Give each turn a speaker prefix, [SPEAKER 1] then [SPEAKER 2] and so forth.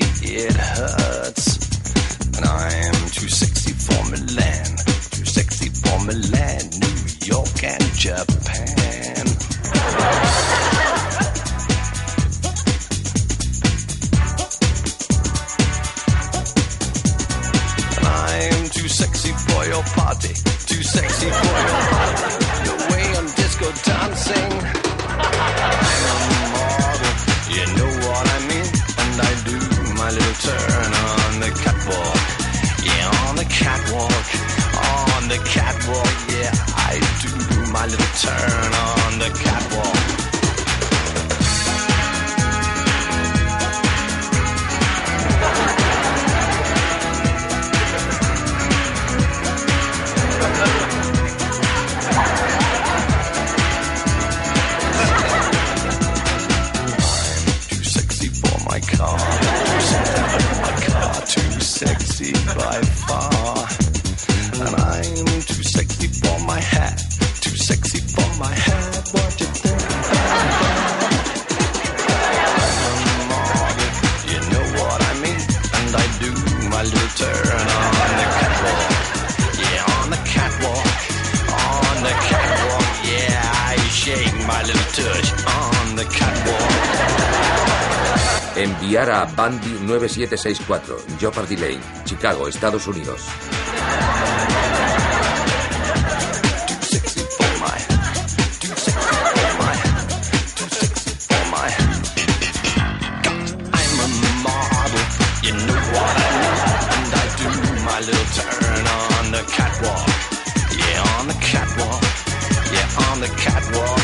[SPEAKER 1] sexy, it hurts. And I'm too sexy for Milan, too sexy for Milan, New York, and Japan. And I'm too sexy for your party, catwalk, on the catwalk. Yeah, I do my little turn on the catwalk. Too sexy for my
[SPEAKER 2] Enviar a Bundy 9764, Jeopardy Lane, Chicago, Estados Unidos.
[SPEAKER 1] I'm a model, you know what I mean. And I do my little turn on the catwalk. Yeah, on the catwalk.